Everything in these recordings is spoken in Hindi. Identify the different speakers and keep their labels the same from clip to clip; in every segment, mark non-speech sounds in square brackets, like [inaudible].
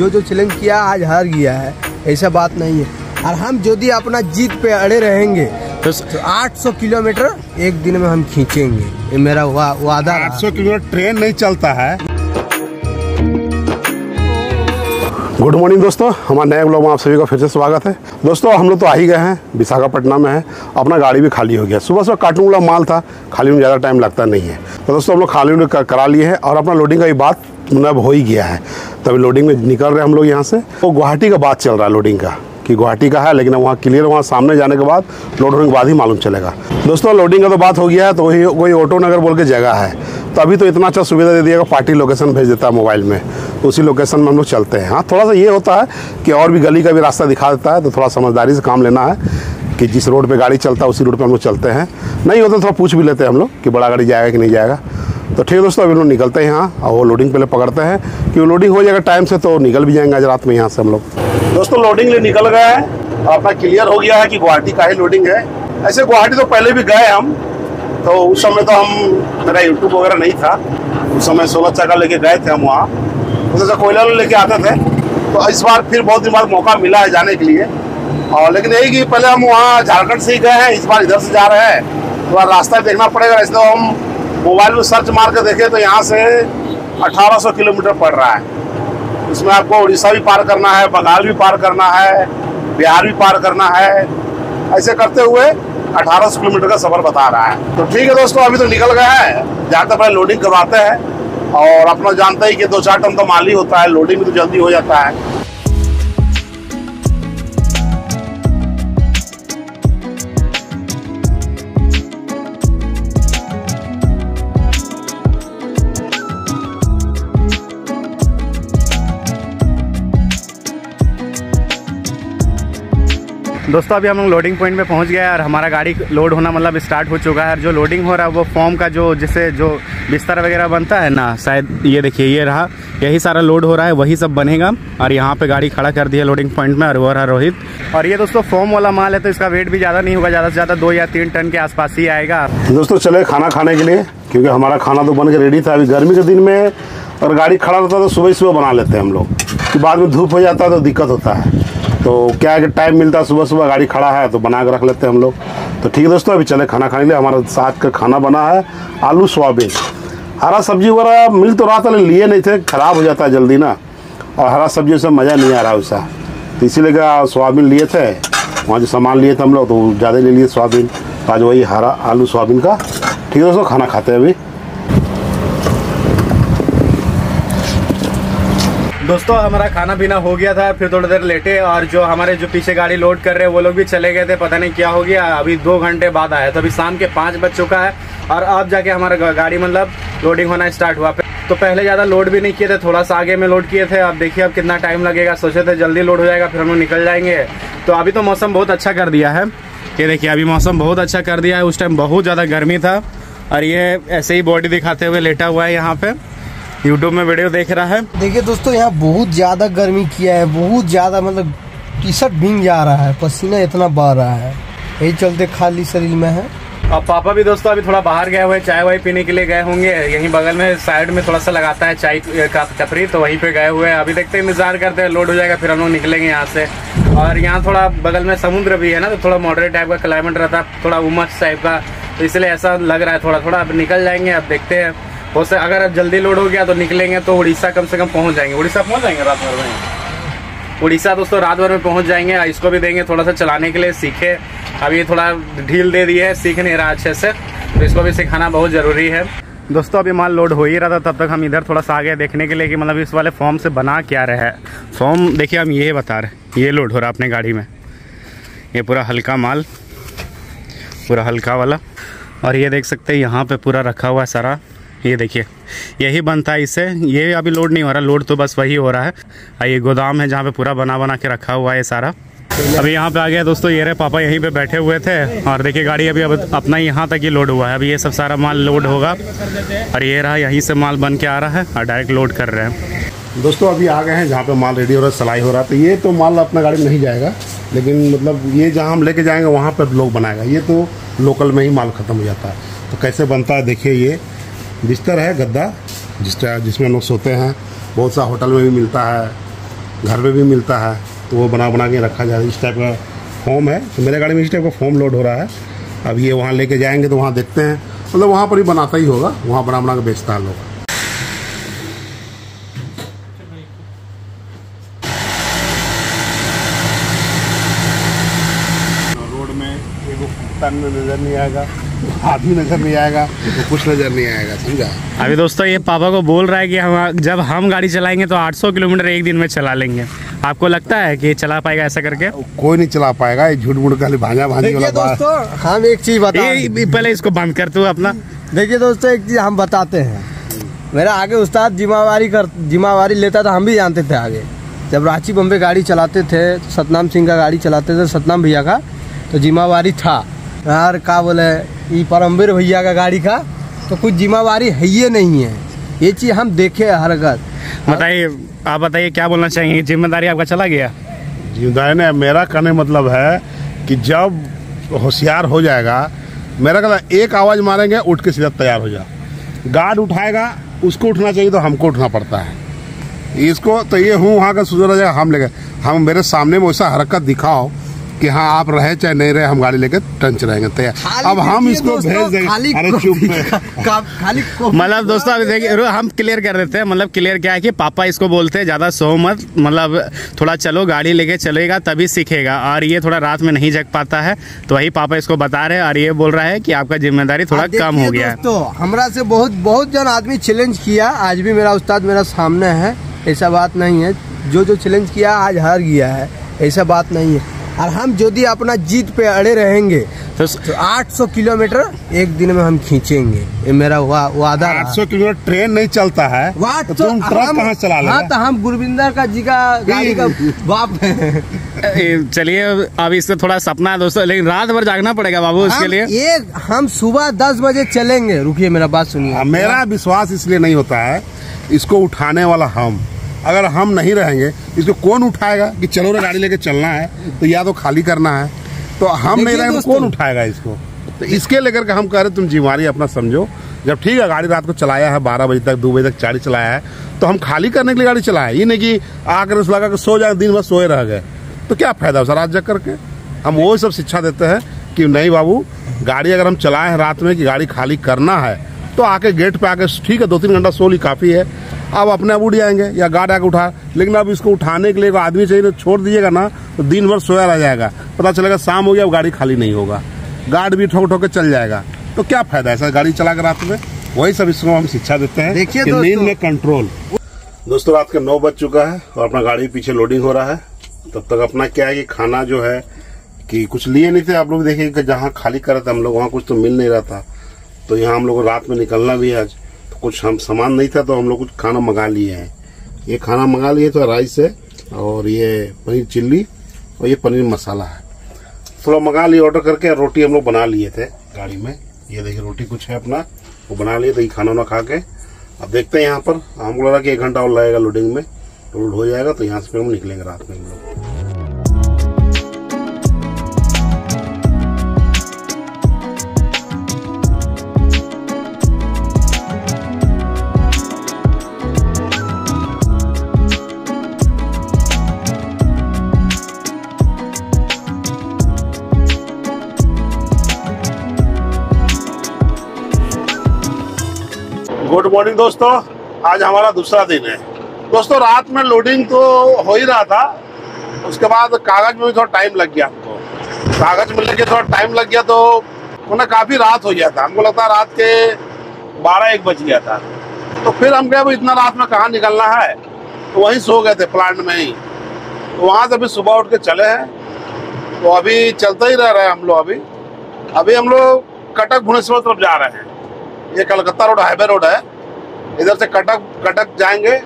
Speaker 1: जो जो चैलेंज किया आज हार गया है। ऐसा बात नहीं है। और हम यदि अपना जीत पे अड़े रहेंगे
Speaker 2: तो
Speaker 1: तो 800 किलोमीटर एक दिन में हम खींचेंगे। ये मेरा वा, वादा रहा।
Speaker 2: 800 किलोमीटर ट्रेन नहीं चलता है। गुड मॉर्निंग दोस्तों। हमारे नए ब्लॉग में आप सभी का फिर से स्वागत है। दोस्तों हम लोग तो आ ही गए हैं विशाखापट्टनम में है। अपना गाड़ी भी खाली हो गया। सुबह सुबह कार्टून वाला माल था खाली में ज़्यादा टाइम लगता नहीं है। तो दोस्तों हम लोग खाली करा लिए हैं और अपना लोडिंग का भी बात मतलब हो ही गया है। तभी लोडिंग में निकल रहे हैं हम लोग यहाँ से। तो गुवाहाटी का बात चल रहा है लोडिंग का, कि गुवाहाटी का है, लेकिन वहाँ क्लियर वहाँ सामने जाने के बाद लोड होने के बाद ही मालूम चलेगा। दोस्तों लोडिंग का तो बात हो गया है तो वही कोई ऑटो नगर बोल के जगह है। तो अभी तो इतना अच्छा सुविधा दे दिया पार्टी लोकेशन भेज देता है मोबाइल में। तो उसी लोकेशन में हम लोग चलते हैं। हाँ थोड़ा सा ये होता है कि और भी गली का भी रास्ता दिखा देता है तो थोड़ा समझदारी से काम लेना है, कि जिस रोड पे गाड़ी चलता है, उसी रोड पे हम लोग चलते हैं। नहीं होता तो थोड़ा पूछ भी लेते हैं हम लोग, कि बड़ा गाड़ी जाएगा कि नहीं जाएगा। तो ठीक है दोस्तों, अभी लोग निकलते हैं यहाँ, और वो लोडिंग पहले पकड़ते हैं कि वो लोडिंग हो जाएगा टाइम से तो निकल भी जाएँगे आज रात में यहाँ से हम लोग। दोस्तों लोडिंग लिए निकल गए हैं। अपना क्लियर हो गया है कि गुवाहाटी का ही लोडिंग है। ऐसे गुवाहाटी तो पहले भी गए हम तो उस समय तो हम, मेरा यूट्यूब वगैरह नहीं था। उस समय सोलह चक्का लेके गए थे हम वहाँ। उस से कोयला लेके आते थे। तो इस बार फिर बहुत दिन बाद मौका मिला है जाने के लिए। और लेकिन यही कि पहले हम वहाँ झारखंड से ही गए हैं, इस बार इधर से जा रहे हैं। तो बार रास्ता देखना पड़ेगा ऐसे तो हम मोबाइल में सर्च मार के देखे तो यहाँ से 1800 किलोमीटर पड़ रहा है। इसमें आपको उड़ीसा भी पार करना है, बंगाल भी पार करना है, बिहार भी पार करना है। ऐसे करते हुए 1800 किलोमीटर का सफ़र बता रहा है। तो ठीक है दोस्तों, अभी तो निकल गया है। जाते पहले लोडिंग करवाते हैं और अपना जानते ही कि दो चार टन तो माल होता है लोडिंग भी तो जल्दी हो जाता है।
Speaker 3: दोस्तों, अभी हम लोग लोडिंग पॉइंट पे पहुँच गए और हमारा गाड़ी लोड होना मतलब स्टार्ट हो चुका है। और जो लोडिंग हो रहा है, वो फॉर्म का जो जिससे जो बिस्तर वगैरह बनता है ना, शायद ये देखिए, ये रहा। यही सारा लोड हो रहा है, वही सब बनेगा। और यहाँ पे गाड़ी खड़ा कर दी है लोडिंग पॉइंट में, और वो रहा रोहित। और ये दोस्तों फॉर्म वाला माल है तो इसका वेट भी ज़्यादा नहीं होगा, ज़्यादा से ज़्यादा दो या तीन टन के आसपास ही आएगा।
Speaker 2: दोस्तों, चले खाना खाने के लिए, क्योंकि हमारा खाना तो बन के रेडी था। अभी गर्मी के दिन में अगर गाड़ी खड़ा रहता तो सुबह सुबह बना लेते हैं हम लोग। बाद में धूप हो जाता है तो दिक्कत होता है। तो क्या है कि टाइम मिलता है सुबह सुबह गाड़ी खड़ा है तो बना के रख लेते हैं हम लोग। तो ठीक है दोस्तों, अभी चले खाना खाने के लिए। हमारा साथ का खाना बना है आलू सोयाबीन। हरा सब्ज़ी वगैरह मिल तो रहा था, लेकिन लिए नहीं थे। खराब हो जाता है जल्दी ना। और हरा सब्ज़ी से मज़ा नहीं आ रहा वैसा तो इसीलिए क्या सोयाबीन लिए थे। वहाँ जो सामान लिए थे हम लोग तो ज़्यादा ले लिए सोयाबीन। तो आज वही हरा आलू सोयाबीन का। ठीक है दोस्तों, खाना खाते हैं अभी।
Speaker 3: दोस्तों, हमारा खाना पीना हो गया था, फिर थोड़ी देर लेटे और जो हमारे जो पीछे गाड़ी लोड कर रहे हैं, वो लोग भी चले गए थे, पता नहीं क्या हो गया। अभी दो घंटे बाद आया तो अभी शाम के पाँच बज चुका है और अब जाके हमारा गाड़ी मतलब लोडिंग होना स्टार्ट हुआ। तो पहले ज़्यादा लोड भी नहीं किए थे, थोड़ा सा आगे में लोड किए थे। अब देखिए, अब कितना टाइम लगेगा, सोचे थे जल्दी लोड हो जाएगा, फिर हम लोग निकल जाएँगे। तो अभी तो मौसम बहुत अच्छा कर दिया है। ये देखिए, अभी मौसम बहुत अच्छा कर दिया है। उस टाइम बहुत ज़्यादा गर्मी था और ये ऐसे ही बॉडी दिखाते हुए लेटा हुआ है यहाँ पे। यूट्यूब में वीडियो देख रहा है।
Speaker 1: देखिए दोस्तों यहाँ बहुत ज़्यादा गर्मी किया है बहुत ज़्यादा मतलब टी शर्ट भींग जा रहा है पसीना इतना बह रहा है। यही चलते खाली शरीर में है।
Speaker 3: और पापा भी दोस्तों अभी थोड़ा बाहर गए हुए हैं, चाय वाय पीने के लिए गए होंगे। यहीं बगल में साइड में थोड़ा सा लगाता है चाय का टपरी तो वहीं पे गए हुए हैं। अभी देखते हैं इंतज़ार करते हैं लोड हो जाएगा फिर हम लोग निकलेंगे यहाँ से। और यहाँ थोड़ा बगल में समुद्र भी है ना तो थोड़ा मॉडरेट टाइप का क्लाइमेट रहता है थोड़ा उमस टाइप का। तो इसलिए ऐसा लग रहा है थोड़ा थोड़ा अब निकल जाएँगे अब देखते हैं। हो से अगर जल्दी लोड हो गया तो निकलेंगे तो उड़ीसा कम से कम पहुँच जाएँगे। उड़ीसा पहुँच जाएँगे रात भर में? उड़ीसा दोस्तों रात भर में पहुँच जाएँगे, इसको भी देंगे थोड़ा सा चलाने के लिए सीखे। अभी थोड़ा ढील दे दी है, सीख नहीं रहा अच्छे से तो इसको भी सिखाना बहुत ज़रूरी है। दोस्तों, अभी माल लोड हो ही रहा था, तब तक हम इधर थोड़ा सा आगे देखने के लिए कि मतलब इस वाले फॉर्म से बना क्या रहा है। फॉर्म, देखिए, हम ये बता रहे ये लोड हो रहा अपने गाड़ी में। ये पूरा हल्का माल, पूरा हल्का वाला। और ये देख सकते हैं, यहाँ पे पूरा रखा हुआ है सारा। ये देखिए, यही बनता है इससे ये अभी लोड नहीं हो रहा लोड तो बस वही हो रहा है। ये गोदाम है जहाँ पे पूरा बना बना के रखा हुआ है सारा। अभी यहाँ पे आ गया दोस्तों, ये रहे पापा यहीं पे बैठे हुए थे। और देखिए, गाड़ी अभी अब अपना यहाँ तक ही लोड हुआ है। अभी ये सब सारा माल लोड होगा। और ये रहा यहीं से माल बन के आ रहा है और डायरेक्ट लोड कर रहे हैं।
Speaker 2: दोस्तों, अभी आ गए हैं जहाँ पे माल रेडी हो रहा है, सलाई हो रहा है। तो ये तो माल अपना गाड़ी नहीं जाएगा, लेकिन मतलब ये जहाँ हम लेके जाएँगे, वहाँ पर लोग बनाएगा। ये तो लोकल में ही माल ख़त्म हो जाता है। तो कैसे बनता है, देखिए ये। बिस्तर है, गद्दा जिस जिसमें हम लोग सोते हैं। बहुत सा होटल में भी मिलता है, घर में भी मिलता है तो वो बना बना के रखा जाए इस टाइप का फॉर्म है। तो मेरे गाड़ी में इस टाइप का फॉर्म लोड हो रहा है। अब ये वहाँ लेके जाएँगे तो वहाँ देखते हैं। मतलब वहाँ पर ही बनाता ही होगा। वहाँ बना बना के बेचता है लोग। रोड में एगो कुत्ता नज़र नहीं आएगा। आदमी नज़र नहीं आएगा तो कुछ नज़र नहीं आएगा समझा?
Speaker 3: अभी दोस्तों ये पापा को बोल रहा है कि हम जब हम गाड़ी चलाएँगे तो 800 किलोमीटर एक दिन में चला लेंगे। आपको लगता है कि चला पाएगा ऐसा करके?
Speaker 2: कोई नहीं चला पाएगा ये झूठ मूठ खाली भांजा भांजी वाला बात।
Speaker 1: दोस्तों हम एक चीज़ बता
Speaker 3: पहले इसको बंद कर तू अपना।
Speaker 1: देखिए दोस्तों एक चीज़ हम बताते हैं। मेरा आगे उस्ताद जिम्मेवारी कर जिम्मेवारी लेता था हम भी जानते थे आगे। जब रांची बम्बे गाड़ी चलाते थे सतनाम सिंह का गाड़ी चलाते थे सतनाम भैया का तो जिम्मेवारी था। यार का बोले? ये परमवीर भैया का गाड़ी का तो कुछ जिम्मेवारी है ही नहीं है। ये चीज़ हम देखे हरकत
Speaker 3: बताइए आप बताइए क्या बोलना चाहेंगे? ज़िम्मेदारी आपका चला गया?
Speaker 2: ज़िम्मेदारी ने मेरा कहने मतलब है कि जब होशियार हो जाएगा मेरा कहना एक आवाज़ मारेंगे उठ के सीधा तैयार हो जा। गार्ड उठाएगा उसको उठना चाहिए तो हमको उठना पड़ता है। इसको तो ये हूँ वहाँ का सुधर जाएगा हम लेके हम मेरे सामने में वैसा हरकत दिखाओ कि हाँ आप रहे चाहे नहीं रहे हम गाड़ी लेकर टंच रहेंगे तैयार। अब हम इसको भेज देंगे। अरे चुप। [laughs]
Speaker 3: मतलब दोस्तों अभी देखिए हम क्लियर कर देते हैं। मतलब क्लियर क्या है कि पापा इसको बोलते हैं ज़्यादा सो मत मतलब थोड़ा चलो गाड़ी लेके चलेगा तभी सीखेगा। और ये थोड़ा रात में नहीं जग पाता है तो वही पापा इसको बता रहे हैं और ये बोल रहा है कि आपका ज़िम्मेदारी थोड़ा कम हो गया है।
Speaker 1: दोस्तों हमरा से बहुत बहुत जन आदमी चैलेंज किया। आज भी मेरा उस्ताद मेरा सामने है ऐसा बात नहीं है। जो जो चैलेंज किया आज हार गया है ऐसा बात नहीं है। और हम यदि अपना जीत पे अड़े रहेंगे
Speaker 3: तो
Speaker 1: तो 800 किलोमीटर एक दिन में हम खींचेंगे। ये मेरा वा, वादा रहा।
Speaker 2: 800 किलोमीटर ट्रेन नहीं चलता है तो तुम ट्रक
Speaker 1: हम-
Speaker 2: कहाँ चला
Speaker 1: हाँ तो हम गुरविंदर का जी का गाड़ी का बाप है। [laughs]
Speaker 3: चलिए अब इसका थोड़ा सपना है दोस्तों लेकिन रात भर जागना पड़ेगा बाबू इसके
Speaker 1: हम
Speaker 3: लिए।
Speaker 1: एक हम सुबह दस बजे चलेंगे। रुकिए मेरा बात सुनिए।
Speaker 2: हाँ, मेरा विश्वास इसलिए नहीं होता है इसको उठाने वाला हम। अगर हम नहीं रहेंगे इसको कौन उठाएगा कि चलो ना गाड़ी लेके चलना है तो या तो खाली करना है? तो हम नहीं रहेंगे तो कौन उठाएगा इसको? तो इसके लेकर के हम कह रहे तुम जिम्मेवारी अपना समझो। जब ठीक है गाड़ी रात को चलाया है बारह बजे तक दो बजे तक गाड़ी चलाया है तो हम खाली करने के लिए गाड़ी चलाए ये नहीं कि आकर उस लगा के सो जाए दिन भर सोए रह गए। तो क्या फ़ायदा उसका रात जग करके? हम वो सब शिक्षा देते हैं कि नहीं बाबू गाड़ी अगर हम चलाए रात में कि गाड़ी खाली करना है तो आके गेट पे आके ठीक है दो तीन घंटा सो ली काफ़ी है। अब अपने आप उठ जाएँगे या गार्ड आके उठा। लेकिन अब इसको उठाने के लिए आदमी चाहिए तो छोड़ दीजिएगा ना तो दिन भर सोया रह जाएगा। पता चलेगा शाम हो गया अब गाड़ी खाली नहीं होगा। गार्ड भी ठोक ठोक के चल जाएगा। तो क्या फ़ायदा ऐसा गाड़ी चला कर रात में? वही सब इसको हम शिक्षा देते हैं
Speaker 1: देखिए
Speaker 2: नींद में कंट्रोल दोस्तों रात के नौ बज चुका है और अपना गाड़ी पीछे लोडिंग हो रहा है। तब तक अपना क्या है कि खाना जो है कि कुछ लिए नहीं थे। आप लोग देखिए कि जहाँ खाली कर रहे थे हम लोग वहाँ कुछ तो मिल नहीं रहा था। तो यहाँ हम लोग रात में निकलना भी आज। तो कुछ हम सामान नहीं था तो हम लोग कुछ खाना मंगा लिए हैं। ये खाना मंगा लिए तो राइस है और ये पनीर चिल्ली और ये पनीर मसाला है। थोड़ा मंगा लिए ऑर्डर करके रोटी हम लोग बना लिए थे गाड़ी में। ये देखिए, रोटी कुछ है अपना, वो बना लिए तो ये खाना वाना खा के अब देखते हैं यहाँ पर। हमको लगा कि एक घंटा और लगेगा लोडिंग में। लोड हो जाएगा तो यहाँ से फिर हम निकलेंगे रात में हम लोग। गुड मॉर्निंग दोस्तों। आज हमारा दूसरा दिन है। दोस्तों, रात में लोडिंग तो हो ही रहा था। उसके बाद कागज़ में भी थोड़ा टाइम लग गया हमको। कागज़ में लेके थोड़ा टाइम लग गया तो उन्हें काफ़ी रात हो गया था। हमको लगता है रात के बारह, एक बज गया था। तो फिर हम गए इतना रात में कहाँ निकलना है? तो वहीं सो गए थे प्लांट में ही। तो वहाँ से अभी सुबह उठ के चले हैं। तो अभी चलते ही रह रहे हैं हम लोग अभी। अभी हम लोग कटक भुवनेश्वर तरफ़ जा रहे हैं। ये कलकत्ता रोड, हाईवे रोड है। इधर से कटक कटक जाएँगे।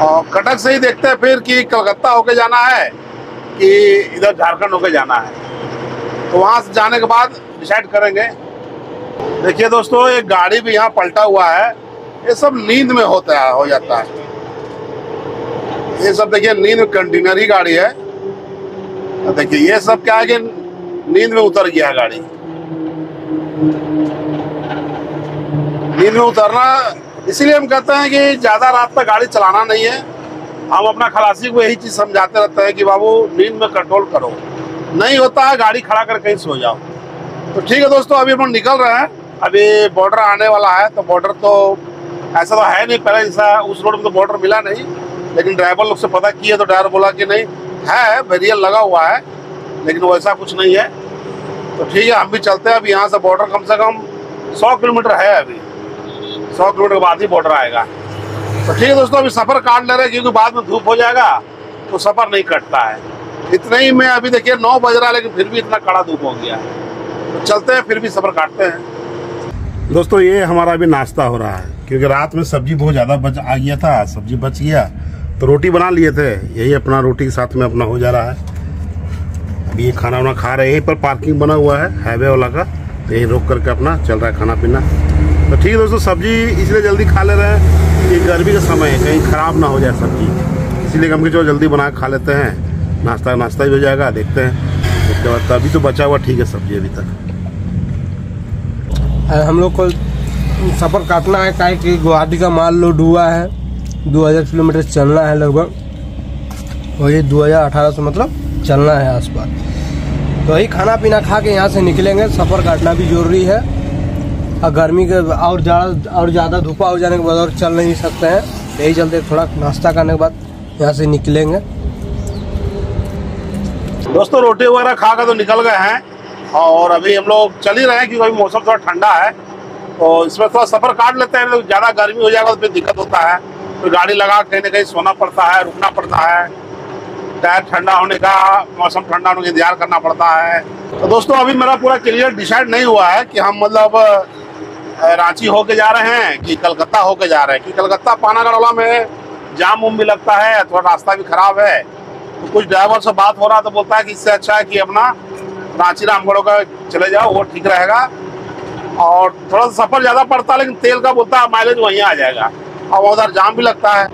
Speaker 2: और कटक से ही देखते हैं फिर कि कलकत्ता होके जाना है कि इधर झारखंड होके जाना है। तो वहाँ से जाने के बाद डिसाइड करेंगे। देखिए दोस्तों, एक गाड़ी भी यहाँ पलटा हुआ है। ये सब नींद में होता है, हो जाता है। ये सब देखिए, नींद कंटेनर ही गाड़ी है। देखिए, ये सब क्या है कि नींद में उतर गया गाड़ी। नींद में उतरना इसीलिए हम कहते हैं कि ज़्यादा रात तक गाड़ी चलाना नहीं है। हम अपना खलासी को यही चीज़ समझाते रहते हैं कि बाबू, नींद में कंट्रोल करो। नहीं होता है, गाड़ी खड़ा कर कहीं सो जाओ। तो ठीक है दोस्तों, अभी हम निकल रहे हैं। अभी बॉर्डर आने वाला है तो बॉर्डर तो ऐसा तो है नहीं, पहले जैसा उस रोड में तो बॉर्डर मिला नहीं। लेकिन ड्राइवर लोग से पता किया तो ड्राइवर बोला कि नहीं, है बैरियर लगा हुआ है, लेकिन वैसा कुछ नहीं है। तो ठीक है, हम भी चलते हैं। अभी यहाँ से बॉर्डर कम से कम सौ किलोमीटर है अभी। सौ किलोमीटर के बाद ही बॉर्डर आएगा। तो ठीक है दोस्तों, अभी सफ़र काट ले रहे हैं, क्योंकि बाद में धूप हो जाएगा तो सफ़र नहीं कटता है। इतना ही में अभी देखिए, नौ बज रहा है, लेकिन फिर भी इतना कड़ा धूप हो गया तो चलते हैं, फिर भी सफ़र काटते हैं। दोस्तों, ये हमारा अभी नाश्ता हो रहा है, क्योंकि रात में सब्ज़ी बहुत ज़्यादा बच आ गया था, सब्ज़ी बच गया। तो रोटी बना लिए थे, यही अपना रोटी के साथ में अपना हो जा रहा है। अभी ये खाना वाना खा रहे हैं, यहीं पर पार्किंग बना हुआ है, हाईवे वाला का तो यहीं रोक करके अपना चल रहा है खाना पीना। तो ठीक है दोस्तों, सब्ज़ी इसलिए जल्दी खा ले रहे हैं कि गर्मी का समय है, कहीं खराब ना हो जाए सब्ज़ी। इसीलिए हम जो जल्दी बना खा लेते हैं, नाश्ता नाश्ता भी हो जाएगा, देखते हैं। उसके बाद अभी तो बचा हुआ ठीक है सब्ज़ी अभी तक।
Speaker 1: और हम लोग को सफ़र काटना है, काहे कि गुवाहाटी का माल लोड हुआ है। 2000 किलोमीटर चलना है लगभग। वही 2018 से मतलब चलना है आसपास। तो वही खाना पीना खा के यहाँ से निकलेंगे। सफ़र काटना भी ज़रूरी है। और गर्मी के और ज़्यादा और ज़्यादा धूपा हो जाने के बाद और चल नहीं सकते हैं। यही चलते थोड़ा नाश्ता करने के बाद यहाँ से निकलेंगे।
Speaker 2: दोस्तों, रोटी वगैरह खा कर तो निकल गए हैं और अभी हम लोग चल ही रहे हैं क्योंकि अभी मौसम थोड़ा ठंडा है। तो इसमें थोड़ा सफ़र काट लेते हैं तो ज़्यादा गर्मी हो जाएगा तो फिर दिक्कत होता है। तो गाड़ी लगा कहीं ना कहीं सोना पड़ता है, रुकना पड़ता है। टायर ठंडा होने का, मौसम ठंडा होने का इंतज़ार करना पड़ता है। तो दोस्तों, अभी मेरा पूरा क्लियर डिसाइड नहीं हुआ है कि हम मतलब रांची होके जा रहे हैं कि कलकत्ता होके जा रहे हैं। कि कलकत्ता पानागढ़ में जाम उम भी लगता है, थोड़ा रास्ता भी खराब है। तो कुछ ड्राइवर से बात हो रहा तो बोलता है कि इससे अच्छा है कि अपना रांची, रामगढ़ का चले जाओ, वो ठीक रहेगा। और थोड़ा सा सफ़र ज़्यादा पड़ता है, लेकिन तेल का बोलता है माइलेज वहीं आ जाएगा। और उधर जाम भी लगता है।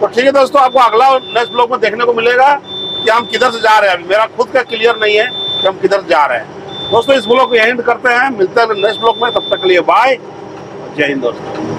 Speaker 2: तो ठीक है दोस्तों, आपको अगला नेक्स्ट ब्लॉग में देखने को मिलेगा कि हम किधर से जा रहे हैं। मेरा खुद का क्लियर नहीं है कि हम किधर जा रहे हैं। दोस्तों, इस ब्लॉग को एंड करते हैं। मिलते हैं नेक्स्ट ब्लॉग में। तब तक के लिए बाय। जय हिंद दोस्तों।